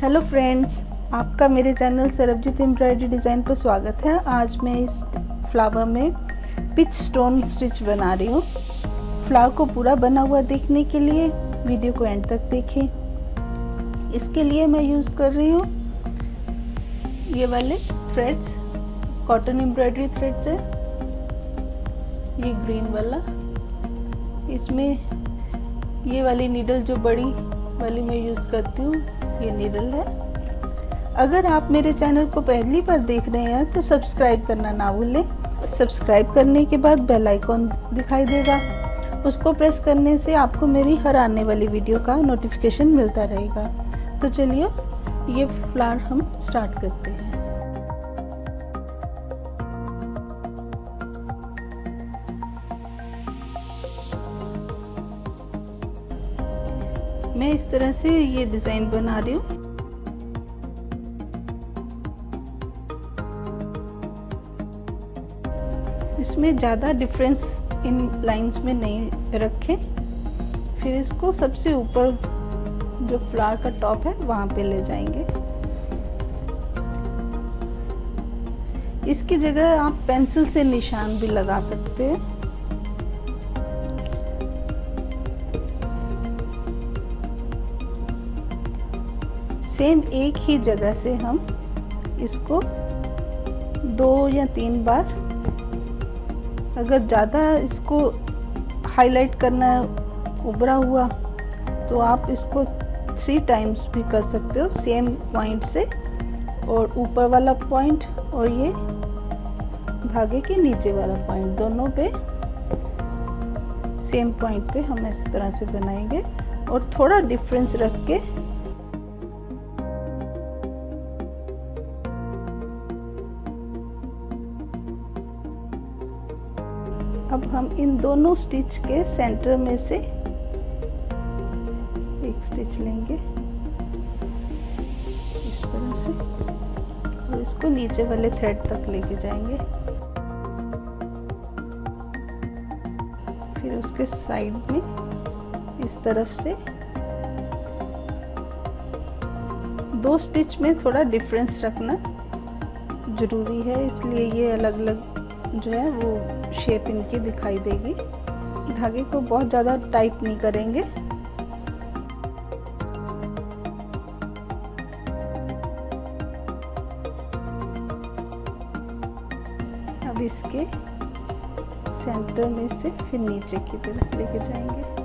Hello friends आपका मेरे channel Sarabjit embroidery design पर स्वागत है। आज मैं इस फ्लावर में पिच स्टोन स्टिच बना रही हूँ। फ्लावर को पूरा बना हुआ देखने के लिए वीडियो को एंड तक देखें। इसके लिए मैं यूज़ कर रही हूँ ये वाले थ्रेड्स कॉटन एम्ब्रॉयडरी थ्रेड्स है। ये ग्रीन वाला। इसमें ये वाली नीडल जो बड़ी वाली मैं यूज़ करती हूँ। ये निरल है। अगर आप मेरे चैनल को पहली बार देख रहे हैं तो सब्सक्राइब करना ना भूलें। सब्सक्राइब करने के बाद बेल आइकॉन दिखाई देगा। उसको प्रेस करने से आपको मेरी हर आने वाली वीडियो का नोटिफिकेशन मिलता रहेगा। तो चलिए, ये फ्लावर हम स्टार्ट करते हैं। मैं इस तरह से ये डिज़ाइन बना रही हूँ। इसमें ज़्यादा डिफरेंस इन लाइंस में नहीं रखें। फिर इसको सबसे ऊपर जो फ्लावर का टॉप है, वहाँ पे ले जाएँगे। इसकी जगह आप पेंसिल से निशान भी लगा सकते हैं। सेम एक ही जगह से हम इसको दो या तीन बार अगर ज़्यादा इसको हाईलाइट करना उभरा हुआ तो आप इसको थ्री टाइम्स भी कर सकते हो सेम पॉइंट से। और ऊपर वाला पॉइंट और ये धागे के नीचे वाला पॉइंट दोनों पे सेम पॉइंट पे हम इस तरह से बनाएँगे। और थोड़ा डिफरेंस रख के अब हम इन दोनों स्टिच के सेंटर में से एक स्टिच लेंगे। इस तरह से। और इसको नीचे वाले थ्रेड तक लेके जाएँगे। फिर उसके साइड में इस तरफ़ से दो स्टिच में थोड़ा डिफरेंस रखना ज़रूरी है। इसलिए ये अलग अलग जो है वो शेप इनकी दिखाई देगी। धागे को बहुत ज़्यादा टाइट नहीं करेंगे। अब इसके सेंटर में से फिर नीचे की तरफ़ लेके जाएँगे।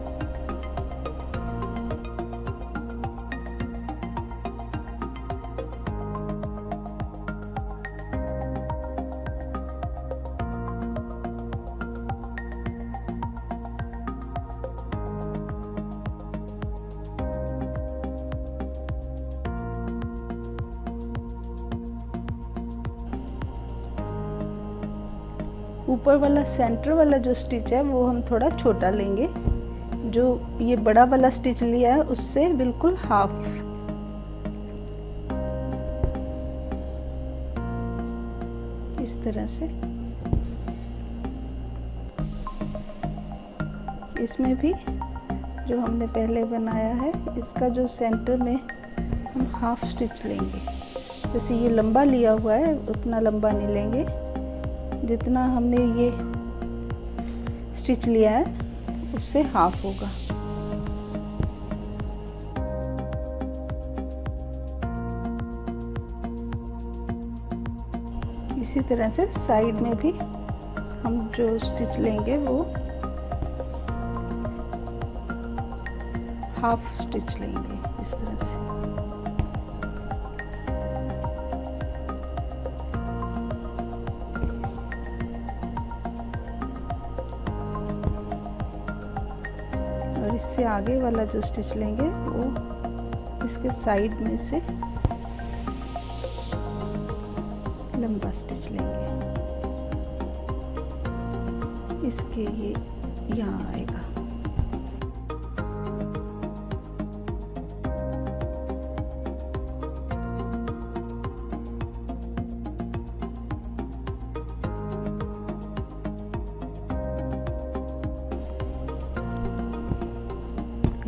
ऊपर वाला सेंटर वाला जो स्टिच है, वो हम थोड़ा छोटा लेंगे। जो ये बड़ा वाला स्टिच लिया है, उससे बिल्कुल हाफ़ इस तरह से। इसमें भी जो हमने पहले बनाया है, इसका जो सेंटर में हम हाफ़ स्टिच लेंगे। जैसे ये लंबा लिया हुआ है, उतना लंबा नहीं लेंगे। जितना हमने ये स्टिच लिया है, उससे हाफ़ होगा। इसी तरह से साइड में भी हम जो स्टिच लेंगे, वो हाफ़ स्टिच लेंगे। इससे आगे वाला जो स्टिच लेंगे, वो इसके साइड में से लंबा स्टिच लेंगे। इसके ये यहाँ आएगा।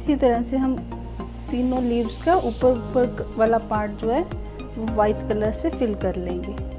इसी तरह से हम तीनों लीव्स का ऊपर ऊपर वाला पार्ट जो है, वो वाइट कलर से फिल कर लेंगे।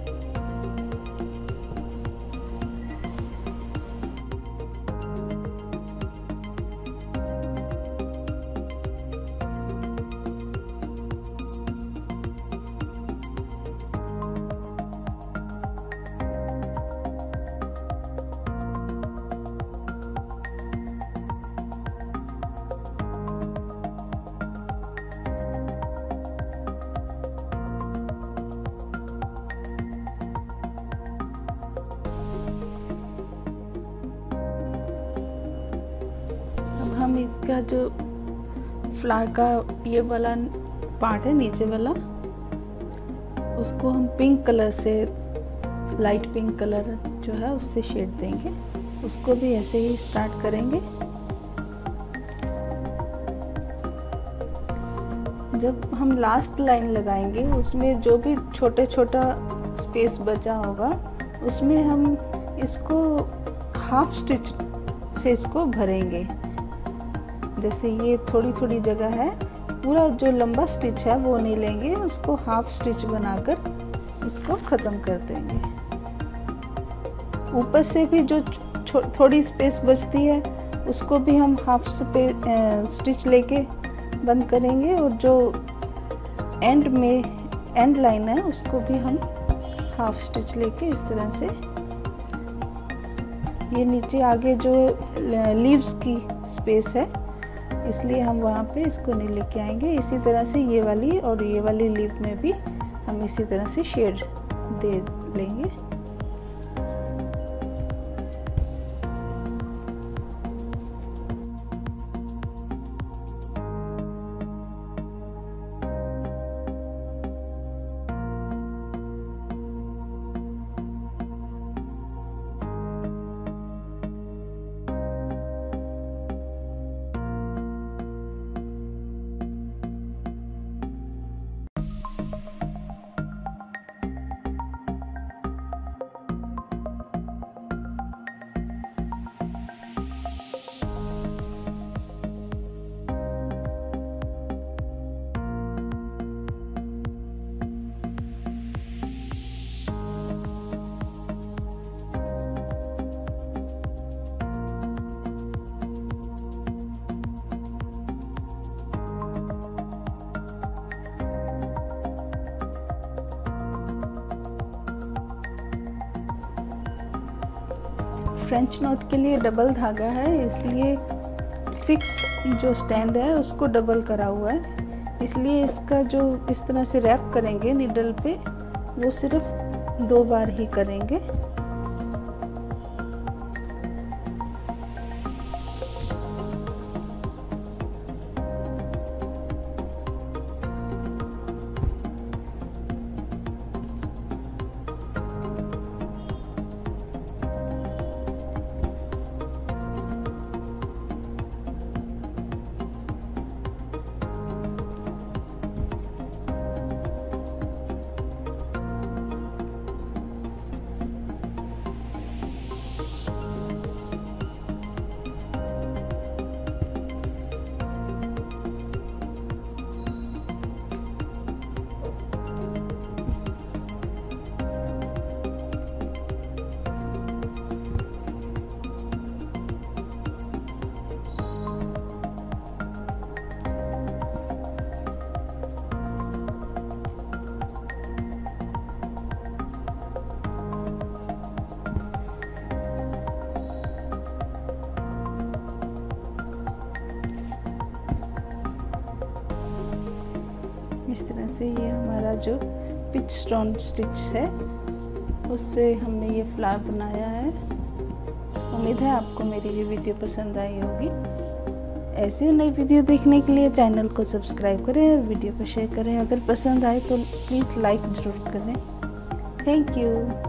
इसका जो फ्लावर का ये वाला पार्ट है, नीचे वाला, उसको हम पिंक कलर से लाइट पिंक कलर जो है, उससे शेड देंगे। उसको भी ऐसे ही स्टार्ट करेंगे। जब हम लास्ट लाइन लगाएँगे, उसमें जो भी छोटे छोटा स्पेस बचा होगा, उसमें हम इसको हाफ़ स्टिच से इसको भरेंगे। जैसे ये थोड़ी थोड़ी जगह है, पूरा जो लंबा स्टिच है वो नहीं लेंगे, उसको हाफ़ स्टिच बनाकर इसको ख़त्म कर देंगे। ऊपर से भी जो थोड़ी स्पेस बचती है, उसको भी हम हाफ़ स्टिच लेके बंद करेंगे और जो एंड में, एंड लाइन है, उसको भी हम हाफ़ स्टिच लेके इस तरह से ये नीचे आगे जो लीव्स की स्पेस है इसलिए हम वहाँ पे इसको नहीं लेके आएँगे। इसी तरह से ये वाली और ये वाली लीव में भी हम इसी तरह से शेड दे लेंगे। फ्रेंच नोट के लिए डबल धागा है, इसलिए सिक्स जो स्टैंड है, उसको डबल करा हुआ है। इसलिए इसका जो इस तरह से रैप करेंगे निडल पे, वो सिर्फ़ दो बार ही करेंगे। से ये हमारा जो पिच स्टोन स्टिच है, उससे हमने ये फ्लावर बनाया है। उम्मीद है आपको मेरी ये वीडियो पसंद आई होगी। ऐसी नई वीडियो देखने के लिए चैनल को सब्सक्राइब करें और वीडियो को शेयर करें। अगर पसंद आए तो प्लीज़ लाइक ज़रूर करें। Thank you